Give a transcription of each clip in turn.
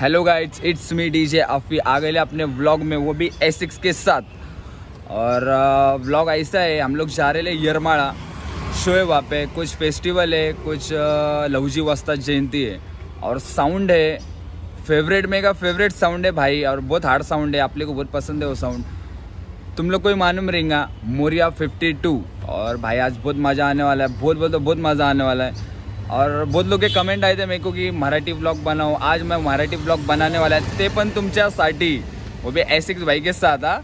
Hello guys it's me DJ Aafi आ गए अपने vlog में वो भी एसिक्स के साथ और व्लॉग ऐसा है हम लोग जा रहे हैं यरमाड़ा शो है वहाँ पे कुछ फेस्टिवल है कुछ लहूजी वस्ता जयंती है और साउंड है फेवरेट मेरा फेवरेट साउंड है भाई और बहुत हार्ड साउंड है आप लोग को बहुत पसंद है वो साउंड तुम लोग को ही मालूम रहेंगे मोरिया फिफ्टी और भाई आज बहुत मज़ा आने वाला है बहुत तो बहुत बहुत मज़ा आने वाला है और बहुत के कमेंट आए थे मेरे को कि मराठी ब्लॉग बनाओ आज मैं मराठी ब्लॉग बनाने वाला है तेपन पण तुमच्यासाठी वो भी ऐसे भाई के साथ आ हाँ।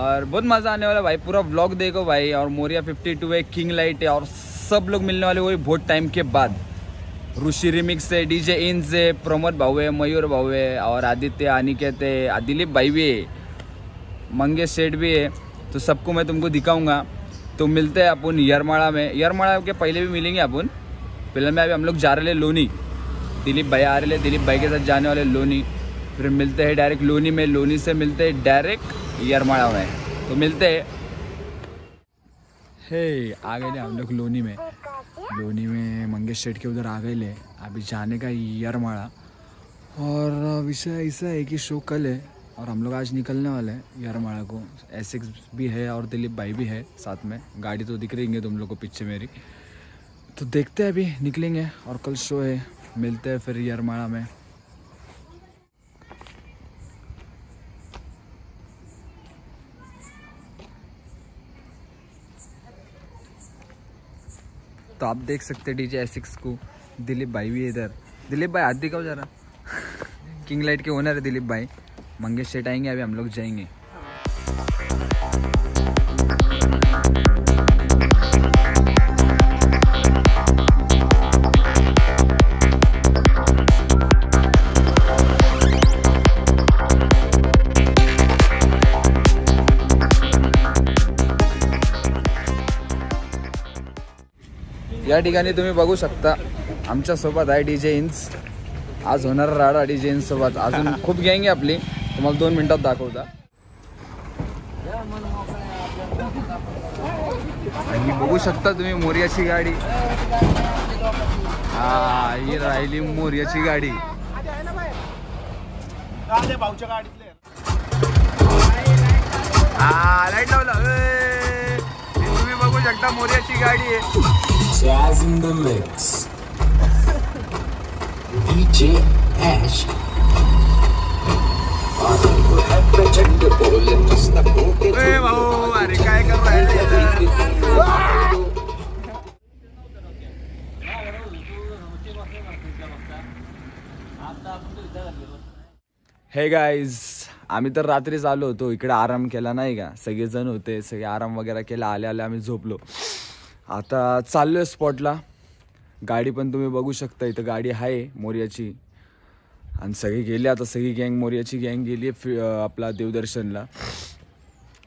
और बहुत मज़ा आने वाला भाई पूरा ब्लॉग देखो भाई और मोरिया 52 है किंग लाइट है और सब लोग मिलने वाले वही बहुत टाइम के बाद ऋषि रिमिक्स है डीजे इन से प्रमोद भाऊ है मयूर भाऊ है और आदित्य अनिकेत है दिलीप भाई भी है मंगेश सेठ भी है तो सबको मैं तुमको दिखाऊंगा तो मिलते हैं अपन यरमाड़ा में यरमाड़ा के पहले भी मिलेंगे अपन फिलहाल में अभी हम लोग जा रहे लोनी दिलीप भाई आ रहे दिलीप भाई के साथ जाने वाले लोनी फिर मिलते हैं डायरेक्ट लोनी में लोनी से मिलते हैं डायरेक्ट यरमाड़ा में तो मिलते हैं हे आ गए हम लोग लोनी में लोनी में मंगेश सेठ के उधर आ गए ले अभी जाने का यरमाड़ा और विषय ऐसा है कि शो कल है और हम लोग आज निकलने वाले हैं यरमाड़ा को एस भी है और दिलीप भाई भी है साथ में गाड़ी तो दिख रही है तुम लोग को पीछे मेरी तो देखते हैं अभी निकलेंगे और कल शो है मिलते हैं फिर यरमाड़ा में तो आप देख सकते हैं डीजे एसिक्स को दिलीप भाई भी इधर दिलीप भाई आदि कब जा रहा किंग लाइट के ओनर है दिलीप भाई मंगेश सेठ आएंगे अभी हम लोग जाएंगे या ठिकाणी तुम्ही बघू शकता सोबत आहे डी इन्स आज होणार राडा डी सोबत अजून खूप गँग आपली तुम्हाला दोन मिनिटात दाखवता आणि बघू शकता तुम्ही मोर्याची गाडी हा ही राहिली मोर्याची गाडी हा लाईट लावला तुम्ही बघू शकता मोर्याची गाडी आहे Jazz in the mix. DJ Ash. Hey guys आम्ही तर रात्रीच आलो होतो इकडे आराम केला नाही का सगळेजण होते सगळे आराम वगैरे केला आले आले आम्ही झोपलो आता चाललो आहे स्पॉटला गाडी पण तुम्ही बघू शकता इथं गाडी आहे मोर्याची आणि सगळी गेली आता सगळी गँग मोर्याची गँग गेली आहे फि आपला देवदर्शनला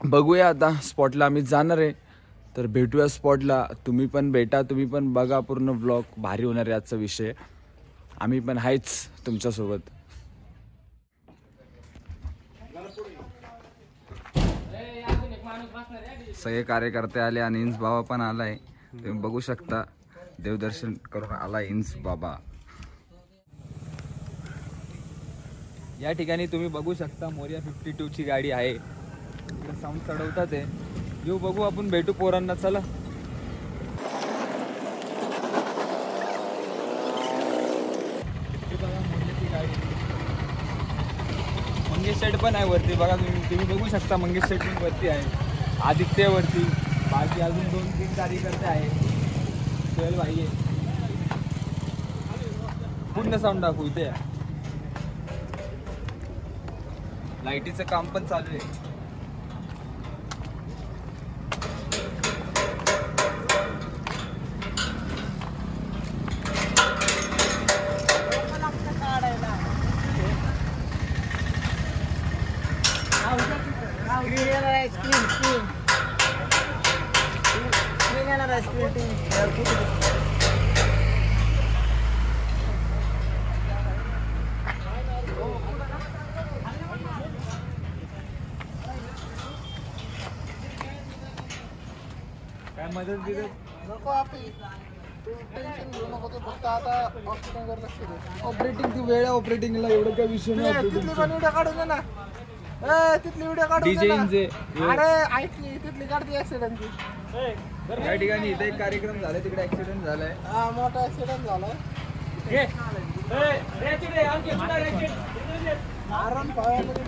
बघूया आता स्पॉटला आम्ही जाणार आहे तर भेटूया स्पॉटला तुम्ही पण भेटा तुम्ही पण बघा पूर्ण ब्लॉग भारी होणार आहे आजचा विषय आम्ही पण आहेच तुमच्यासोबत सगळे कार्यकर्ते आले आणि इंस बाबा पण आलाय तुम्ही बघू शकता देवदर्शन करून आला इंस बाबा या ठिकाणी तुम्ही बघू शकता मोरिया फिफ्टी टू ची गाडी आहे साऊंड चढवतात आहे येऊ बघू आपण भेटू पोरांना चला मंगेश शेट पण आहे वरती बघा तुम्ही तुम्ही बघू शकता मंगेश शेट पण वरती आहे आदित्यवरती बाकी अजून दोन तीन कार्यकर्ते आहेत सोहेल भाई पूर्ण साऊंड दाखवू इथे लाईटीचं काम पण चालू आहे मदत नको आपली फक्त ऑपरेटिंग ती एवढं विषय नाही तिथली व्हिडिओ ना तिथली व्हिडिओ अरे ऐकली तिथली काढते ऍक्सिडेंटची या ठिकाणी इथे एक कार्यक्रम झालाय तिकडे ऍक्सिडेंट झालाय हा मोठा ऍक्सिडेंट झालाय आराम भावाकडे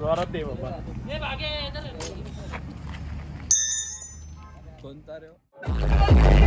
गौरव दे बाबा कौन तारे हो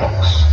box.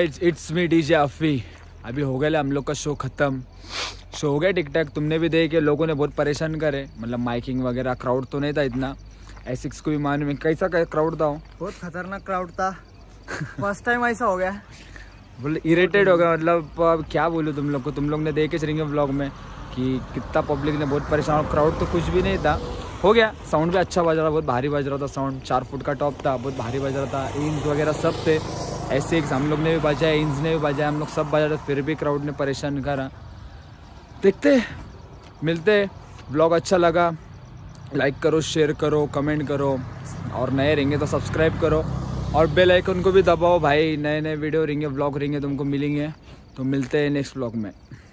Guys it's me J Aafi अभी हो गया हम लोग का शो ख़त्म शो हो गया टिक तुमने भी देखे लोगों ने बहुत परेशान करे मतलब माइकिंग वगैरह क्राउड तो नहीं था इतना एसिक्स को भी मालूम में कैसा क्राउड था बहुत खतरनाक क्राउड था फर्स्ट टाइम ऐसा हो गया बोले इरेटेड हो गया मतलब अब क्या बोलूँ तुम लोग को तुम लोग ने देखे चलेंगे ब्लॉग में कि कितना पब्लिक ने बहुत परेशान क्राउड तो कुछ भी नहीं था हो गया साउंड भी अच्छा बज रहा बहुत भारी बज रहा था साउंड चार फुट का टॉप था बहुत भारी बज रहा था इंग्स वगैरह सब थे ऐसे एक हम लोग ने भी बजाया इंज ने भी बजाया हम लोग सब बजा फिर भी क्राउड ने परेशान करा देखते मिलते ब्लॉग अच्छा लगा लाइक करो शेयर करो कमेंट करो और नए रहेंगे तो सब्सक्राइब करो और बेल आइकन को भी दबाओ भाई नए नए वीडियो रहेंगे ब्लॉग रहेंगे तुमको मिलेंगे तो मिलते हैं नेक्स्ट ब्लॉग में